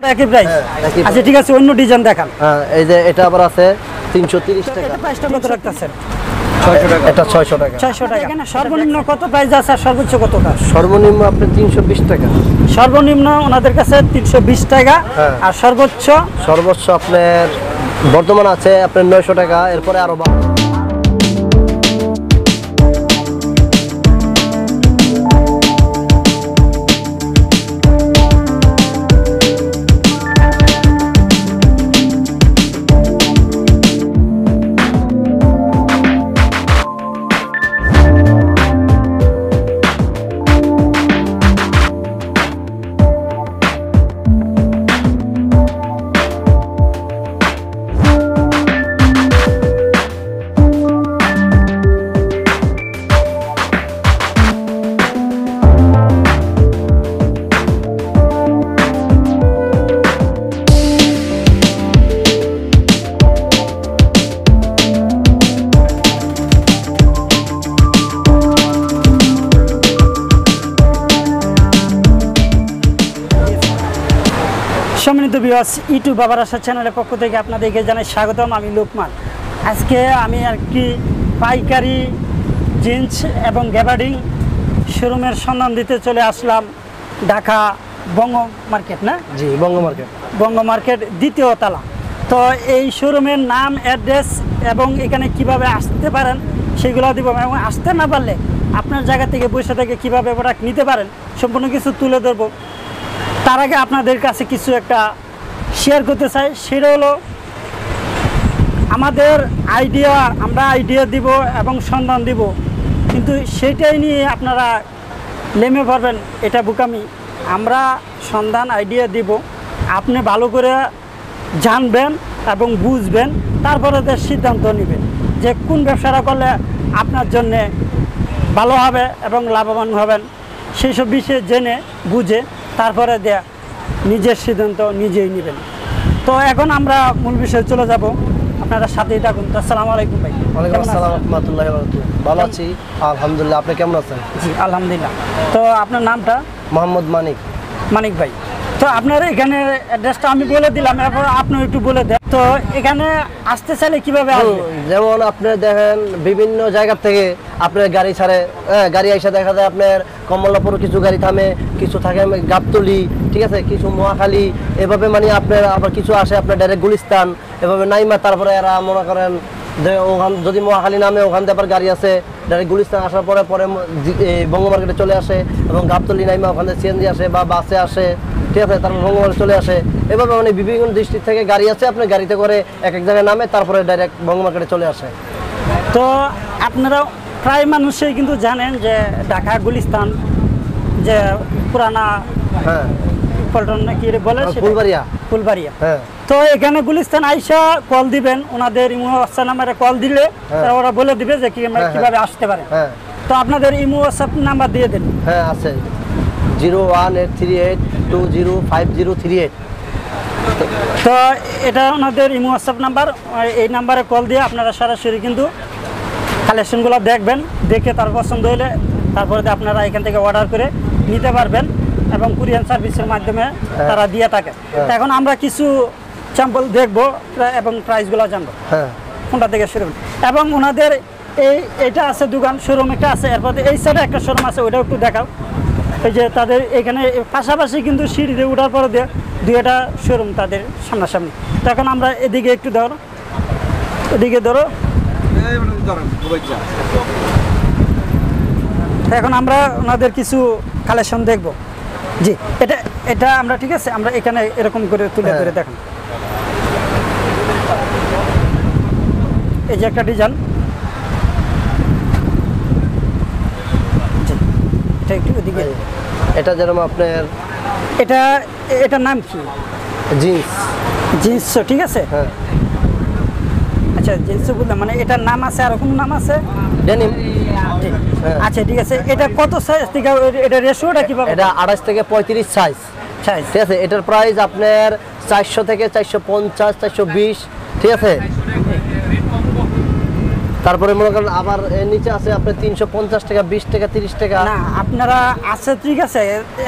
একই প্রাইস হ্যাঁ, আচ্ছা ঠিক আছে অন্য ডিজাইন দেখান। হ্যাঁ এই যে এটা আবার আছে তিনশো তিরিশ টাকা। এটা প্রাইসটা কত রাখতেছেন? এটা ছয়শো টাকা। সর্বনিম্ন কত প্রাইস আছে আর সর্বোচ্চ কত সর্বনিম্ন আপনি তিনশো বিশ টাকা। সর্বনিম্ন ওনাদের কাছে তিনশো বিশ টাকা হ্যাঁ। আর সর্বোচ্চ? সর্বোচ্চ আপনার বর্তমান আছে আপনার নয়শো টাকা এরপরে আরও বাড়বে। সম্মানিত বিবাস ইউটিউব বাবার আশা চ্যানেলের পক্ষ থেকে আপনাদেরকে জানাই স্বাগতম। আমি লোকমান। আজকে আমি আর কি পাইকারি জিন্স এবং গ্যাবার্ডিং শোরুমের সন্ধান দিতে চলে আসলাম ঢাকা বঙ্গ মার্কেট না? জি বঙ্গ মার্কেট বঙ্গ মার্কেট দ্বিতীয় তালা। তো এই শোরুমের নাম অ্যাড্রেস এবং এখানে কীভাবে আসতে পারেন সেগুলো দিব। এবং আসতে না পারলে আপনার জায়গা থেকে বসে থেকে কীভাবে প্রোডাক্ট নিতে পারেন সম্পূর্ণ কিছু তুলে ধরবো। তার আগে আপনাদের কাছে কিছু একটা শেয়ার করতে চাই। সেটা হলো, আমাদের আইডিয়া আমরা আইডিয়া দিব এবং সন্ধান দিব। কিন্তু সেটাই নিয়ে আপনারা নেমে পারবেন এটা বুকামি। আমরা সন্ধান আইডিয়া দিব। আপনি ভালো করে জানবেন এবং বুঝবেন, তারপরে তার সিদ্ধান্ত নেবেন যে কোন ব্যবসাটা করলে আপনার জন্যে ভালো হবে এবং লাভবান হবেন। সেই সব বিষয়ে জেনে, বুঝে তারপরে দেয়া নিজের সিদ্ধান্ত নিজেই নেবেন। তো এখন আমরা মূল বিষয়ে চলে যাব। আপনারা সাথেই থাকুন। তো আসসালামু আলাইকুম ভাই। ওয়ালাইকুম আসসালাম রাহমাতুল্লাহি আসসালাম রহমতুল্লাহ ভালো আছি? আলহামদুলিল্লাহ। আপনি কেমন আছেন? জি আলহামদুলিল্লাহ। তো আপনার নামটা? মোহাম্মদ মানিক। মানিক ভাই। তো আপনার এখানে অ্যাড্রেসটা আমি বলে দিলাম এরপর আপনি একটু বলে দেন। তো এখানে আসতে চাইলে কীভাবে আসবে? যেমন আপনি দেখেন বিভিন্ন জায়গা থেকে আপনার গাড়ি ছাড়ে হ্যাঁ গাড়ি এসে দেখা যায় আপনার কমলাপুর কিছু গাড়ি থামে কিছু থাকে গাবতলি ঠিক আছে কিছু মহাখালী এভাবে মানে আপনার আবার কিছু আসে আপনার ডাইরেক্ট গুলিস্তান এভাবে নাইমা তারপরে এরা মনে করেন যে ওখান যদি মহাখালী নামে ওখান থেকে আবার গাড়ি আছে ডাইরেক্ট গুলিস্তান আসার পরে পরে বঙ্গ মার্কেটে চলে আসে এবং গাবতলি নাইমা ওখানে সিএনজি আসে বা বাসে আসে। ঠিক আছে তারপর বঙ্গ চলে আসে। এভাবে মানে বিভিন্ন ডিস্ট্রিক্ট থেকে গাড়ি আছে আপনি গাড়িতে করে এক এক জায়গায় নামে তারপরে ডাইরেক্ট বঙ্গ মার্কেটে চলে আসে। তো আপনারা প্রায় মানুষই কিন্তু জানেন যে ঢাকা গুলিস্তান যে পুরানা হ্যাঁ। পল্টন নাকি বলে ফুলবাড়িয়া। ফুলবাড়িয়া। তো এখানে গুলিস্তান আইসা কল দিবেন ওনাদের ইমো হোয়াটসঅ্যাপ নাম্বারে কল দিলে। ওরা বলে দিবে যে কি আমরা। কীভাবে আসতে পারে। তো আপনাদের ইমো হোয়াটসঅ্যাপ নাম্বার দিয়ে দেন। হ্যাঁ আছে। Zero one eight three eight two zero five zero three eight তো এটা ওনাদের ইমো হোয়াটসঅ্যাপ নাম্বার। এই নাম্বারে কল দিয়ে আপনারা সরাসরি কিন্তু কালেকশনগুলো দেখবেন দেখে তার পছন্দ হলে তারপরে আপনারা এখান থেকে অর্ডার করে নিতে পারবেন এবং কুরিয়ান সার্ভিসের মাধ্যমে তারা দিয়ে থাকে। এখন আমরা কিছু স্যাম্পল দেখব এবং প্রাইসগুলো জানব। হ্যাঁ। কোনটা থেকে শুরু। এবং ওনাদের এই এটা আছে দোকান শোরুম একটা আছে। এরপর এই সাইডে একটা শোরুম আছে ওটাও একটু দেখাও। এই যে তাদের এখানে পাশাপাশি কিন্তু সিঁড়িতে ওঠার পরে দিয়ে দুইটা শোরুম তাদের সামনাসামনি। তো এখন আমরা এদিকে একটু ধরো। এদিকে ধরো। এখন আমরা ওনাদের কিছু কালেকশন দেখব। জি এটা এটা আমরা ঠিক আছে আমরা এখানে এরকম করে তুলে হ্যাঁ। ধরে দেখুন। এই যে একটা ডিজাইন এটা একটু ওদিকে এটা যেরকম আপনার এটা এটার নাম কি? জিন্স। জিন্স ঠিক আছে? হ্যাঁ। আচ্ছা জিন্স বললাম মানে এটার নাম আছে আর কোনো নাম আছে? ডেনিম। ঠিক। হ্যাঁ। আচ্ছা ঠিক আছে। এটা কত সাইজ থেকে এটা রেশিওটা কীভাবে? এটা আঠাশ থেকে পঁয়ত্রিশ সাইজ সাইজ ঠিক আছে? এটার প্রাইস আপনার চারশো থেকে চারশো পঞ্চাশ চারশো বিশ ঠিক আছে? তারপরে মনে করেন আবার এর নিচে আছে আপনার তিনশো পঞ্চাশ টাকা বিশ টাকা তিরিশ টাকা। না আপনারা আছে ঠিক আছে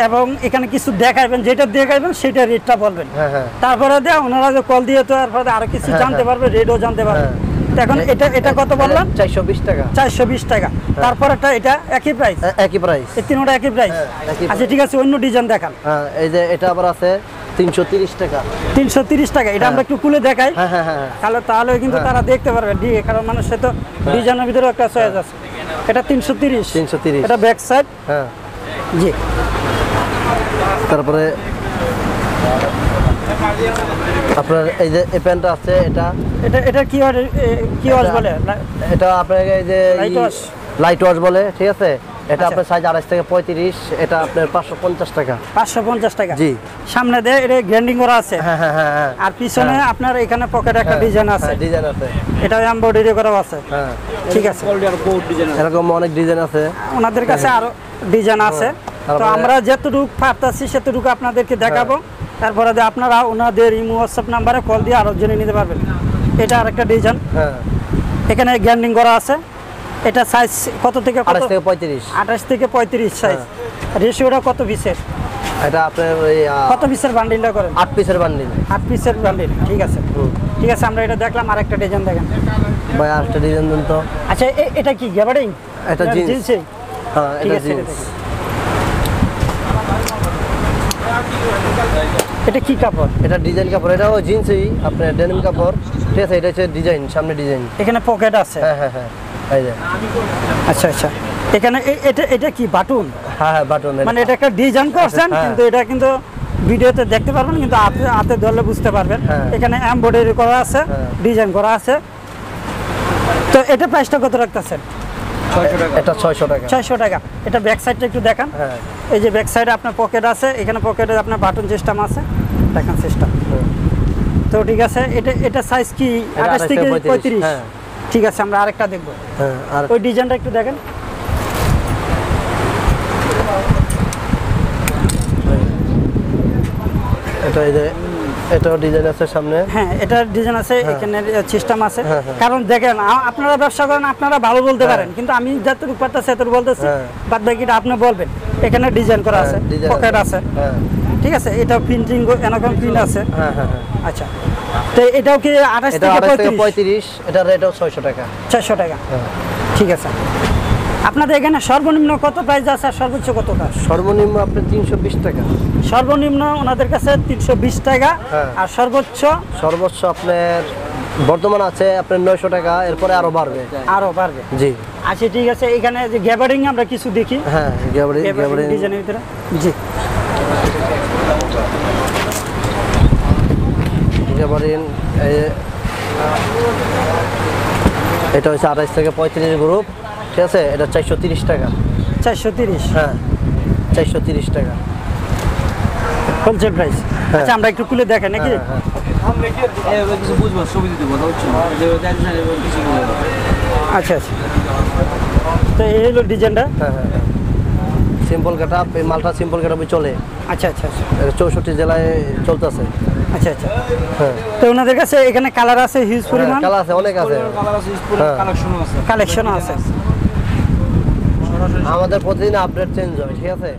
এবং এখানে কিছু দেখাইবেন যেটা দেখাইবেন সেটা রেটটা বলবেন। হ্যাঁ হ্যাঁ। তারপরে দিয়ে ওনারা যে কল দিয়ে তো তারপরে আরও কিছু হ্যাঁ, জানতে। পারবে রেটও জানতে পারবে। এখন এটা এটা কত বললাম? চারশো বিশ টাকা। চারশো বিশ টাকা। তারপর একটা এটা একই প্রাইস একই প্রাইস তিনটা একই প্রাইস আচ্ছা ঠিক আছে অন্য ডিজাইন দেখান। এই যে এটা আবার আছে তিনশো তিরিশ টাকা। তিনশো তিরিশ টাকা এটা আমরা একটু খুলে দেখাই। হ্যাঁ হ্যাঁ হ্যাঁ। তাহলে তাহলে কিন্তু হ্যাঁ। তারা দেখতে পারবে। ডি কারণ মানুষের তো ডিজাইনের ভিতরে একটা চয়েস আছে। এটা তিনশো তিরিশ। 330 এটা ব্যাক সাইড হ্যাঁ। জি। তারপরে আপনার এই যে এই প্যান্টটা আছে এটা? এটা এটা কি ওয়াশ কি ওয়াশ বলে। এটা আপনাকে এই যে Light wash? লাইট ওয়াশ বলে ঠিক আছে? এটা আচ্ছা। আপনার সাইজ আড়াইশ থেকে পঁয়ত্রিশ এটা আপনার পাঁচশো পঞ্চাশ টাকা। পাঁচশো পঞ্চাশ টাকা। জি। সামনে দিয়ে এটা গ্র্যান্ডিং করা আছে। হ্যাঁ হ্যাঁ হ্যাঁ আর পিছনে। আপনার এখানে পকেটে একটা ডিজাইন আছে। ডিজাইন আছে। এটা এমব্রয়ডারি করা আছে। হ্যাঁ। ঠিক আছে। এরকম অনেক ডিজাইন আছে। ওনাদের কাছে আরও ডিজাইন আছে। তো। আমরা যতটুকু পারতাছি সেতটুকু আপনাদেরকে দেখাবো। তারপরে আপনারা ওনাদের ইমো হোয়াটসঅ্যাপ নাম্বারে কল দিয়ে আরও জেনে নিতে পারবেন। এটা আরেকটা ডিজাইন হ্যাঁ। এখানে গ্যান্ডিং করা আছে। এটা সাইজ কত থেকে কত? থেকে পঁয়ত্রিশ। আঠাশ থেকে পঁয়ত্রিশ সাইজ হ্যাঁ। রেশিওটা কত পিসের এটা আপনার ওই কত পিসের বান্ডিলটা করেন? আট পিসের বান্ডিল আট পিসের বান্ডিল ঠিক আছে। ঠিক আছে আমরা এটা দেখলাম আরেকটা ডিজাইন দেখেন। ভাই আরেকটা ডিজাইন দিন তো। আচ্ছা এটা কি গ্যাবার্ডিং এটা জিন্স হ্যাঁ এটা জিন্স এটা কি কাপড়? এটা ডিজাইন কাপড় এটাও জিন্সই আপনার ডেনিম কাপড়। ঠিক আছে এটা হচ্ছে ডিজাইন সামনে ডিজাইন এখানে পকেট আছে। হ্যাঁ হ্যাঁ হ্যাঁ। আচ্ছা আচ্ছা। এখানে এটা এটা কি বাটুন? হ্যাঁ হ্যাঁ বাটন মানে এটা একটা ডিজাইন করছেন হ্যাঁ। কিন্তু এটা কিন্তু ভিডিওতে দেখতে পারবেন কিন্তু হাতে হাতে ধরলে বুঝতে পারবেন। হ্যাঁ। এখানে এমব্রয়ডারি করা আছে হ্যাঁ। ডিজাইন করা আছে। তো এটা প্রাইসটা কত রাখতেছেন? এটা ছয়শো টাকা। ছয়শো টাকা। এটা ব্যাক সাইডটা একটু দেখান। হ্যাঁ। এই যে ব্যাক সাইডে আপনার পকেট আছে এখানে পকেটে আপনার বাটন সিস্টেম আছে। দেখেন সিস্টেম তো ঠিক আছে এটা এটা সাইজ কি? আঠাশ 28 থেকে থেকে 35, পঁয়ত্রিশ? হ্যাঁ। ঠিক আছে আমরা আরেকটা দেখব। হ্যাঁ আর ওই ডিজাইনটা একটু দেখেন। এটা এই যে এটাও ডিজাইন আছে সামনে? হ্যাঁ এটা ডিজাইন আছে এখানে সিস্টেম আছে। হ্যাঁ, হ্যাঁ। কারণ দেখেন আপনারা ব্যবসা করেন আপনারা ভালো বলতে পারেন। কিন্তু আমি যতটুকু পারতেছি এতটুকু বলতেছি। হ্যাঁ। বাদ বাকিটা আপনি বলবেন। এখানে ডিজাইন করা আছে হ্যাঁ, পকেট আছে। হ্যাঁ। ঠিক আছে এটা প্রিন্টিং এরকম প্রিন্ট আছে। হ্যাঁ হ্যাঁ হ্যাঁ। আচ্ছা। তো এটাও কি আঠাশ এটা থেকে আঠাশ থেকে পঁয়ত্রিশ? পঁয়ত্রিশ এটা রেটও ছয়শো টাকা। চারশো টাকা। হ্যাঁ। ঠিক আছে। আপনাদের এখানে সর্বনিম্ন কত প্রাইস আছে আর সর্বোচ্চ কতটা? সর্বনিম্ন আপনি তিনশো টাকা। সর্বনিম্ন ওনাদের কাছে তিনশো বিশ টাকা হ্যাঁ। আর সর্বোচ্চ? সর্বোচ্চ আপনার বর্তমান আছে আপনার নয়শো টাকা এরপরে আরও বাড়বে। আরও বাড়বে? জি। আচ্ছা ঠিক আছে। এখানে যে গ্যাবারিং আমরা কিছু দেখি। হ্যাঁ গ্যাবারি গ্যাবারি ডিজাইনের ভিতরে? জি। গ্যাবারিন এটা হচ্ছে আঠাইশ থেকে পঁয়ত্রিশ গ্রুপ ঠিক আছে? এটা চারশো তিরিশ টাকা। চারশো তিরিশ? হ্যাঁ চারশো তিরিশ টাকা। হোলসেল প্রাইস আচ্ছা আমরা একটু খুলে দেখেন নাকি? হ্যাঁ, হ্যাঁ। কিছু বুঝব কিছু বলব আচ্ছা আচ্ছা। তো এই হলো ডিজাইনটা? হ্যাঁ হ্যাঁ হ্যাঁ। সিম্পল কাটা মালটা সিম্পল কাটা চলে। আচ্ছা আচ্ছা আচ্ছা। চৌষট্টি জেলায় চলতেছে। আচ্ছা আচ্ছা। হ্যাঁ তো ওনাদের কাছে এখানে কালার আছে হিউজ পরিমাণ? কালার আছে অনেক আছে। কালার আছে হিউজ পরিমাণ কালেকশন আছে। কালেকশন আছে। আমাদের প্রতিদিন আপডেট চেঞ্জ হয় ঠিক আছে?